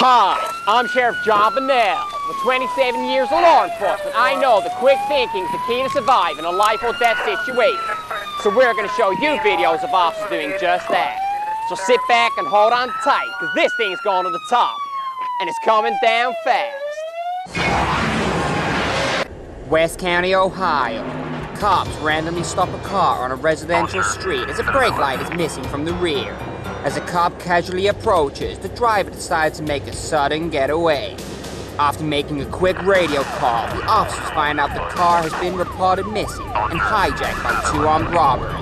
Hi, I'm Sheriff John Bunnell. With 27 years of law enforcement, I know that quick thinking is the key to surviving a life or death situation. So we're going to show you videos of officers doing just that. So sit back and hold on tight, because this thing's going to the top. And it's coming down fast. West County, Ohio. Cops randomly stop a car on a residential street as a brake light is missing from the rear. As a cop casually approaches, the driver decides to make a sudden getaway. After making a quick radio call, the officers find out the car has been reported missing and hijacked by two armed robbers.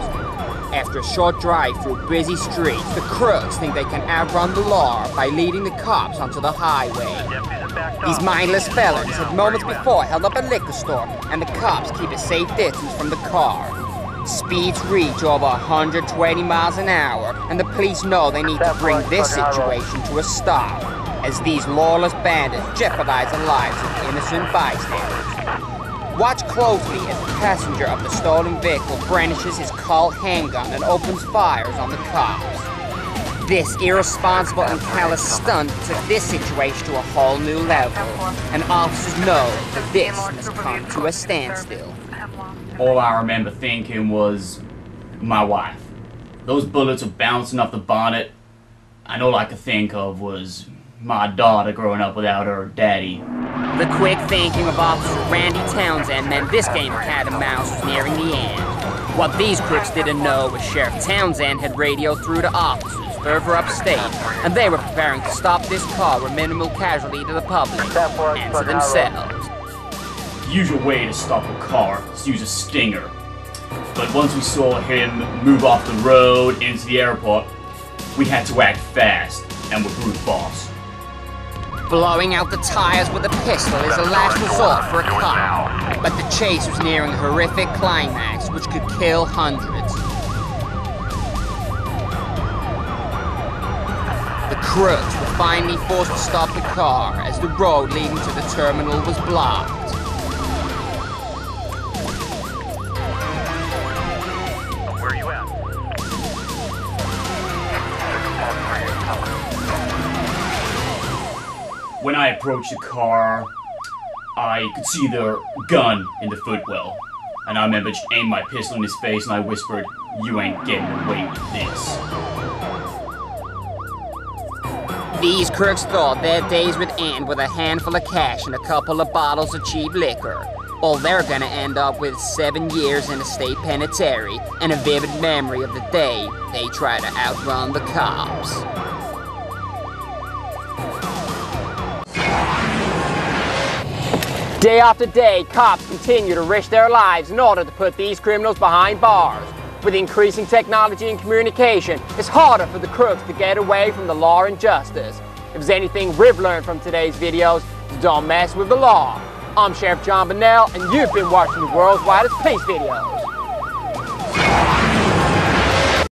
After a short drive through busy streets, the crooks think they can outrun the law by leading the cops onto the highway. These mindless felons had moments before held up a liquor store, and the cops keep a safe distance from the car. Speeds reach over 120 miles an hour, and the police know they need to bring this situation to a stop, as these lawless bandits jeopardize the lives of innocent bystanders. Watch closely as the passenger of the stolen vehicle brandishes his Colt handgun and opens fires on the cops. This irresponsible and callous stunt took this situation to a whole new level, and officers know that this must come to a standstill. All I remember thinking was my wife. Those bullets were bouncing off the bonnet, and all I could think of was my daughter growing up without her daddy. The quick thinking of Officer Randy Townsend meant this game of cat and mouse was nearing the end. What these crooks didn't know was Sheriff Townsend had radioed through to officers further upstate, and they were preparing to stop this car with minimal casualty to the public and to themselves. Usual way to stop a car is use a stinger. But once we saw him move off the road into the airport, we had to act fast and with brute. Blowing out the tires with a pistol is a last resort for a cop, but the chase was nearing a horrific climax which could kill hundreds. The crooks were finally forced to stop the car as the road leading to the terminal was blocked. When I approached the car, I could see the gun in the footwell. And I remember just aimed my pistol in his face and I whispered, You ain't getting away with this. These crooks thought their days would end with a handful of cash and a couple of bottles of cheap liquor. All they're gonna end up with seven years in a state penitentiary and a vivid memory of the day they tried to outrun the cops. Day after day, cops continue to risk their lives in order to put these criminals behind bars. With increasing technology and communication, it's harder for the crooks to get away from the law and justice. If there's anything we've learned from today's videos, don't mess with the law. I'm Sheriff John Bunnell, and you've been watching the world's wildest police videos.